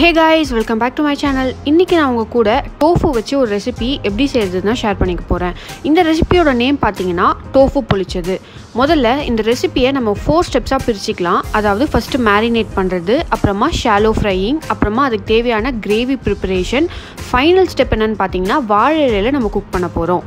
Hey guys welcome back to my channel இன்றைக்கி நான் உங்கள் கூட டோஃபு வச்சு ஒரு ரெசிபி எப்படி செய்கிறதுனா ஷேர் பண்ணிக்க போகிறேன் இந்த ரெசிபியோட நேம் பார்த்தீங்கன்னா டோஃபு பொழிச்சது முதல்ல இந்த ரெசிபியை நம்ம ஃபோர் ஸ்டெப்ஸாக பிரிச்சுக்கலாம். அதாவது ஃபஸ்ட்டு மேரினேட் பண்ணுறது அப்புறமா ஷாலோ ஃப்ரையிங் அப்புறமா அதுக்கு தேவையான கிரேவி ப்ரிப்பரேஷன் ஃபைனல் ஸ்டெப் என்னென்னு பார்த்தீங்கன்னா வாழை இலையில் நம்ம குக் பண்ண போகிறோம்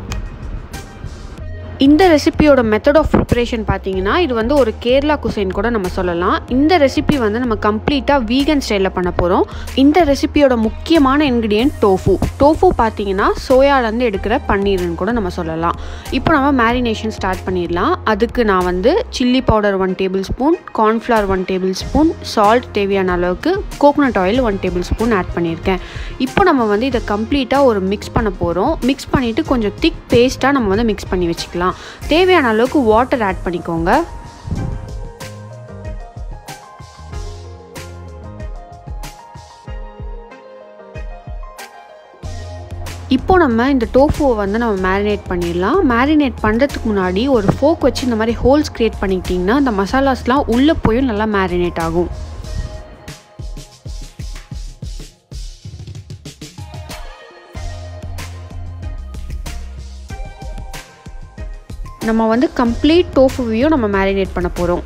இந்த ரெசிபியோட மெத்தட் ஆஃப் ப்ரிப்பரேஷன் பார்த்தீங்கன்னா இது வந்து ஒரு கேரளா குசைன் கூட நம்ம சொல்லலாம். இந்த ரெசிபி வந்து நம்ம கம்ப்ளீட்டாக வீகன் ஸ்டைலில் பண்ண போகிறோம் இந்த ரெசிபியோட முக்கியமான இன்க்ரீடியன்ட் டோஃபு டோஃபு பார்த்தீங்கன்னா சோயாலேருந்து எடுக்கிற பன்னீர்னு கூட நம்ம சொல்லலாம். இப்போ நம்ம மேரினேஷன் ஸ்டார்ட் பண்ணிடலாம். அதுக்கு நான் வந்து chilli powder one tablespoon cornflour one tablespoon salt தேவையான அளவுக்கு coconut oil one tablespoon add பண்ணியிருக்கேன். இப்போ நம்ம வந்து இதை கம்ப்ளீட்டாக ஒரு மிக்ஸ் பண்ண போகிறோம் மிக்ஸ் பண்ணிவிட்டு கொஞ்சம் திக் பேஸ்ட்டாக நம்ம வந்து மிக்ஸ் பண்ணி வச்சுக்கலாம். தேவையான அளவுக்கு வாட்டர் ஆட் பண்ணிக்கோங்க. இப்போ நம்ம இந்த டோஃபுவை வந்து நம்ம மேரினேட் பண்ணிடலாம். மேரினேட் பண்ணுறதுக்கு முன்னாடி ஒரு ஃபோக் வச்சு இந்த மாதிரி ஹோல்ஸ் க்ரியேட் பண்ணிக்கிட்டிங்கன்னா அந்த மசாலாஸ்லாம் உள்ளே போயும் நல்லா மேரினேட் ஆகும். நம்ம வந்து கம்ப்ளீட் டோஃபுவையும் நம்ம மேரினேட் பண்ண போகிறோம்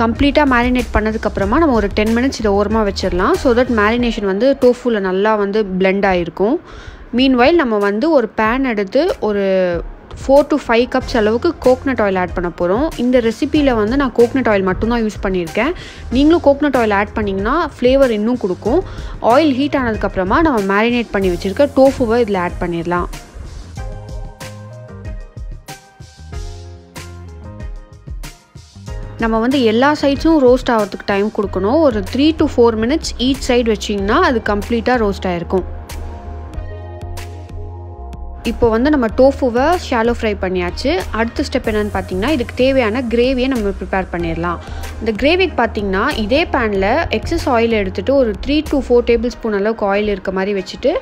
கம்ப்ளீட்டாக மேரினேட் பண்ணதுக்கப்புறமா நம்ம ஒரு டென் மினிட்ஸ் இதை ஓரமாக வச்சிடலாம். ஸோ தட் மேரினேஷன் வந்து டோஃபுவில் நல்லா வந்து பிளெண்ட் ஆகிருக்கும் மீன்வைல் நம்ம வந்து ஒரு பேன் எடுத்து ஒரு ஃபோர் டு ஃபைவ் கப்ஸ் அளவுக்கு கோக்னட் ஆயில் ஆட் பண்ண போகிறோம் இந்த ரெசிப்பியில் வந்து நான் கோக்னட் ஆயில் மட்டும்தான் யூஸ் பண்ணியிருக்கேன். நீங்களும் கோக்னட் ஆயில் ஆட் பண்ணிங்கன்னா ஃப்ளேவர் இன்னும் கொடுக்கும். ஆயில் ஹீட் ஆனதுக்கப்புறமா நம்ம மேரினேட் பண்ணி வச்சுருக்க டோஃபுவை இதில் ஆட் பண்ணிடலாம். நம்ம வந்து எல்லா சைட்ஸும் ரோஸ்ட் ஆகிறதுக்கு டைம் கொடுக்கணும். ஒரு three to four minutes each side வச்சிங்கன்னா அது கம்ப்ளீட்டாக ரோஸ்ட் ஆகிருக்கும் இப்போ வந்து நம்ம டோஃபுவை ஷாலோ ஃப்ரை பண்ணியாச்சு. அடுத்த ஸ்டெப் என்னென்னு பார்த்தீங்கன்னா இதுக்கு தேவையான கிரேவியை நம்ம ப்ரிப்பேர் பண்ணிடலாம். இந்த கிரேவிக்கு பார்த்தீங்கன்னா இதே பேனில் எக்ஸஸ் ஆயில் எடுத்துகிட்டு ஒரு three to four tablespoon அளவுக்கு ஆயில் இருக்க மாதிரி வச்சுட்டு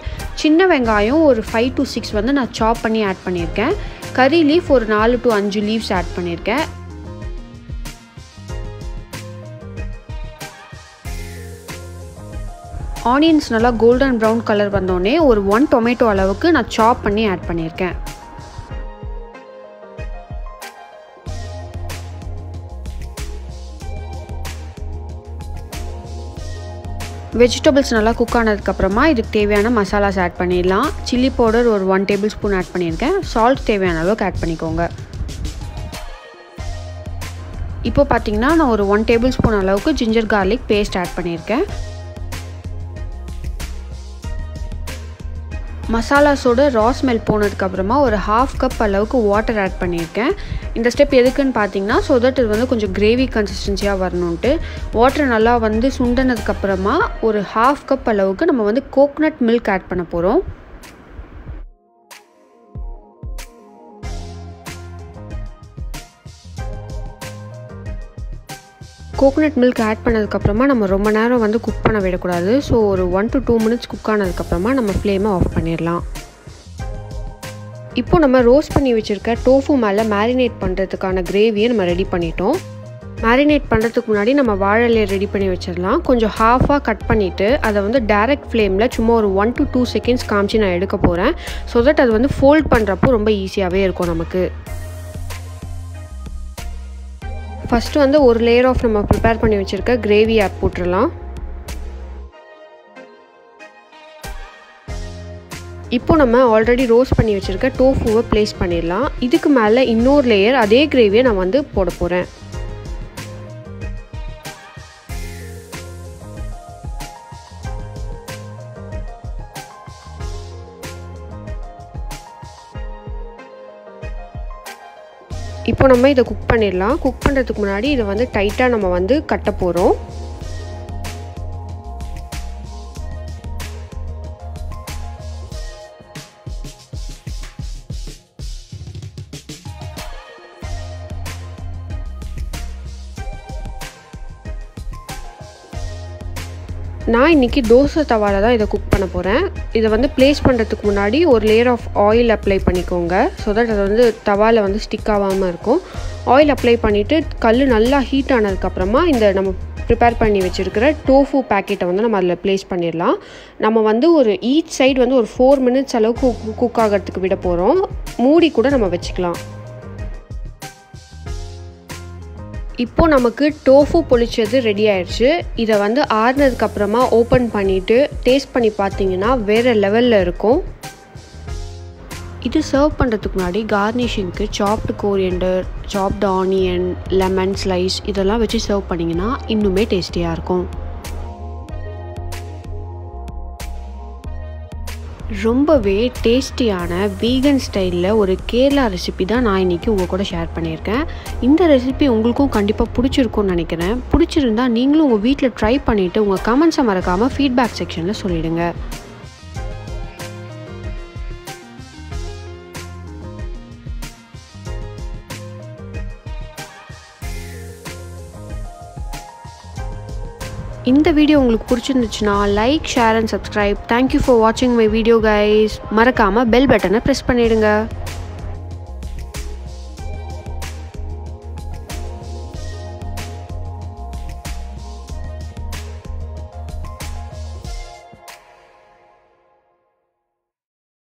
சின்ன வெங்காயம் ஒரு ஃபைவ் டு சிக்ஸ் வந்து நான் சாப் பண்ணி ஆட் பண்ணியிருக்கேன். கறி லீஃப் ஒரு நாலு டு அஞ்சு லீவ்ஸ் ஆட் பண்ணியிருக்கேன். ஆனியன்ஸ் நல்லா கோல்டன் ப்ரௌன் கலர் வந்தோடனே ஒரு ஒன் டொமேட்டோ அளவுக்கு நான் சாப் பண்ணி ஆட் பண்ணியிருக்கேன். வெஜிடபிள்ஸ் நல்லா குக் ஆனதுக்கப்புறமா இதுக்கு தேவையான மசாலாஸ் ஆட் பண்ணிடலாம். சில்லி பவுடர் ஒரு ஒன் டேபிள் ஸ்பூன் ஆட் பண்ணியிருக்கேன். சால்ட் தேவையான அளவுக்கு ஆட் பண்ணிக்கோங்க. இப்போ பார்த்தீங்கன்னா நான் ஒரு ஒன் டேபிள் ஸ்பூன் அளவுக்கு ஜிஞ்சர் கார்லிக் பேஸ்ட் ஆட் பண்ணியிருக்கேன். மசாலாஸோட ரா ஸ்மெல் போனதுக்கப்புறமா ஒரு ஹாஃப் கப் அளவுக்கு வாட்டர் ஆட் பண்ணியிருக்கேன். இந்த ஸ்டெப் எதுக்குன்னு பார்த்தீங்கன்னா ஸோ தட் இது வந்து கொஞ்சம் கிரேவி கன்சிஸ்டன்சியாக வரணுன்ட்டு வாட்டர் நல்லா வந்து சுண்டனதுக்கப்புறமா ஒரு ஹாஃப் கப் அளவுக்கு நம்ம வந்து கோக்னட் மில்க் ஆட் பண்ண போகிறோம் கோகோனட் மில்க் ஆட் பண்ணதுக்கப்புறமா நம்ம ரொம்ப நேரம் வந்து குக் பண்ண விடக்கூடாது. ஸோ ஒரு one to two minutes cook ஆனதுக்கப்புறமா நம்ம ஃப்ளேமை ஆஃப் பண்ணிடலாம். இப்போ நம்ம ரோஸ்ட் பண்ணி வச்சுருக்க டோஃபு மேலே மேரினேட் பண்ணுறதுக்கான கிரேவியை நம்ம ரெடி பண்ணிட்டோம். மேரினேட் பண்ணுறதுக்கு முன்னாடி நம்ம வாழலையை ரெடி பண்ணி வச்சிடலாம். கொஞ்சம் ஹாஃபாக கட் பண்ணிவிட்டு அதை வந்து டேரெக்ட் ஃப்ளேமில் சும்மா ஒரு ஒன் டு டூ செகண்ட்ஸ் காமிச்சு நான் எடுக்க போகிறேன் ஸோ தட் அது வந்து ஃபோல்ட் பண்ணுறப்போ ரொம்ப ஈஸியாகவே இருக்கும் நமக்கு. ஃபஸ்ட்டு வந்து ஒரு லேயர் ஆஃப் நம்ம ப்ரிப்பேர் பண்ணி வச்சுருக்க கிரேவி ஆட் போட்டுடலாம். இப்போ நம்ம ஆல்ரெடி ரோஸ்ட் பண்ணி வச்சுருக்க டோஃபுவை ப்ளேஸ் பண்ணிடலாம். இதுக்கு மேலே இன்னொரு லேயர் அதே கிரேவியை நான் வந்து போட போகிறேன் இப்போ நம்ம இதை குக் பண்ணிடலாம். குக் பண்ணுறதுக்கு முன்னாடி இதை வந்து டைட்டாக நம்ம வந்து கட்ட போகிறோம் நான் இன்றைக்கி தோசை தவாவில் தான் இதை குக் பண்ண போகிறேன் இதை வந்து ப்ளேஸ் பண்ணுறதுக்கு முன்னாடி ஒரு லேயர் ஆஃப் ஆயில் அப்ளை பண்ணிக்கோங்க. ஸோ தட் அது வந்து தவாவில் வந்து ஸ்டிக் ஆகாமல் இருக்கும். ஆயில் அப்ளை பண்ணிவிட்டு கல் நல்லா ஹீட் ஆனதுக்கப்புறமா இந்த நம்ம ப்ரிப்பேர் பண்ணி வச்சுருக்கிற டோஃபு பேக்கெட்டை வந்து நம்ம அதில் ப்ளேஸ் பண்ணிடலாம். நம்ம வந்து ஒரு ஈச் சைடு வந்து ஒரு ஃபோர் மினிட்ஸ் அளவுக்கு குக் ஆகிறதுக்கு விட போகிறோம் மூடி கூட நம்ம வச்சுக்கலாம். இப்போ நமக்கு டோஃபு பொளிச்சது ரெடி ஆயிடுச்சு. இதை வந்து ஆறுனதுக்கப்புறமா ஓப்பன் பண்ணிவிட்டு டேஸ்ட் பண்ணி பார்த்தீங்கன்னா வேறு லெவலில் இருக்கும். இது சர்வ் பண்ணுறதுக்கு முன்னாடி கார்னிஷிங்க்கு சாப்டு கோரியண்டர் சாப்டு ஆனியன் லெமன் ஸ்லைஸ் இதெல்லாம் வச்சு சர்வ் பண்ணிங்கன்னா இன்னுமே டேஸ்டியாக இருக்கும். ரொம்பவே டேஸ்டியான வீகன் ஸ்டைலில் ஒரு கேரளா ரெசிபி தான் நான் இன்றைக்கி உங்கள் கூட ஷேர் பண்ணியிருக்கேன். இந்த ரெசிபி உங்களுக்கும் கண்டிப்பாக பிடிச்சிருக்கும்னு நினைக்கிறேன். பிடிச்சிருந்தா நீங்களும் உங்கள் வீட்டில் ட்ரை பண்ணிவிட்டு உங்கள் கமெண்ட்ஸை மறக்காமல் ஃபீட்பேக் செக்ஷனில் சொல்லிவிடுங்க இந்த வீடியோ உங்களுக்கு பிடிச்சிருந்துச்சுன்னா like share and subscribe thank you for வாட்சிங் மை வீடியோ கைஸ் மறக்காமல் பெல் பட்டனை ப்ரெஸ் பண்ணிவிடுங்க